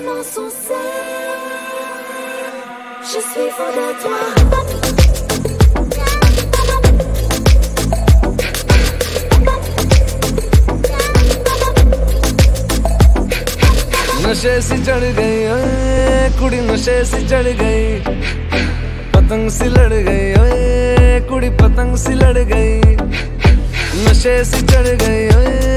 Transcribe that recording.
son. Je suis fou de toi. नशे से चढ़ गई ओए, कुड़ी नशे से चढ़ गई पतंग सी लड़ गई ओए, कुड़ी पतंग सी लड़ गई नशे से चढ़ गई ओए